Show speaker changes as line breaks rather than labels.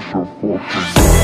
Shut the.